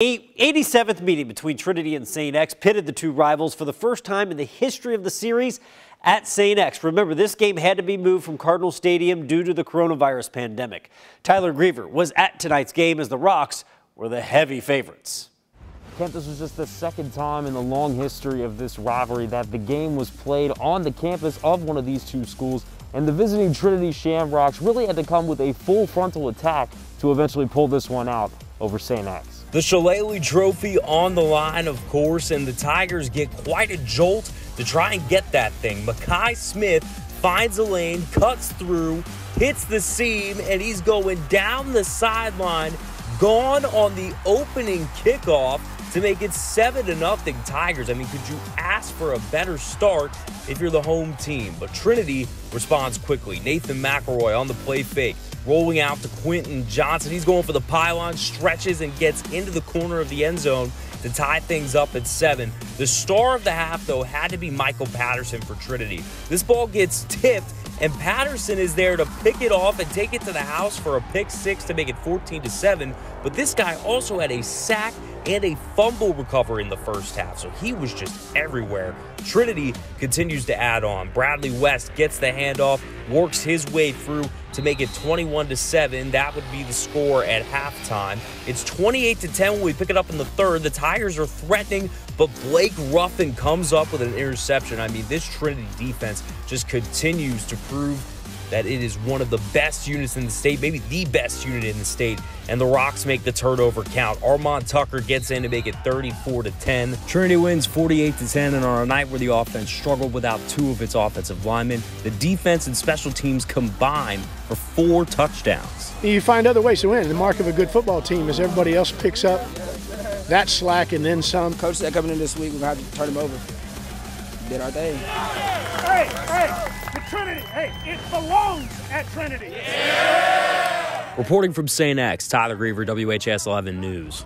87th meeting between Trinity and St. X pitted the two rivals for the first time in the history of the series at St. X. Remember, this game had to be moved from Cardinal Stadium due to the coronavirus pandemic. Tyler Greever was at tonight's game as the Rocks were the heavy favorites. Kent, this was just the second time in the long history of this rivalry that the game was played on the campus of one of these two schools, and the visiting Trinity Shamrocks really had to come with a full frontal attack to eventually pull this one out over St. X. The Shillelagh Trophy on the line, of course, and the Tigers get quite a jolt to try and get that thing. Makai Smith finds a lane, cuts through, hits the seam, and he's going down the sideline, gone on the opening kickoff to make it 7 to nothing Tigers. I mean, could you ask for a better start if you're the home team? But Trinity responds quickly. Nathan McElroy on the play fake rolling out to Quentin Johnson. He's going for the pylon, stretches, and gets into the corner of the end zone to tie things up at seven. The star of the half, though, had to be Michael Patterson for Trinity. This ball gets tipped, and Patterson is there to pick it off and take it to the house for a pick six to make it 14 to 7. But this guy also had a sack and a fumble recovery in the first half, so he was just everywhere. Trinity continues to add on. Bradley West gets the handoff, works his way through to make it 21 to 7. That would be the score at halftime. It's 28 to 10 when we pick it up in the third. The Tigers are threatening, but Blake Ruffin comes up with an interception. I mean, this Trinity defense just continues to prove that it is one of the best units in the state, maybe the best unit in the state, and the Rocks make the turnover count. Armand Tucker gets in to make it 34 to 10. Trinity wins 48 to 10, and on a night where the offense struggled without two of its offensive linemen, the defense and special teams combined for four touchdowns. You find other ways to win. The mark of a good football team is everybody else picks up that slack and then some. Coach said coming in this week, we're going to have to turn them over. Did our thing. Hey, hey! Hey, it belongs at Trinity. Yeah! Reporting from St. X, Tyler Greever, WHAS 11 News.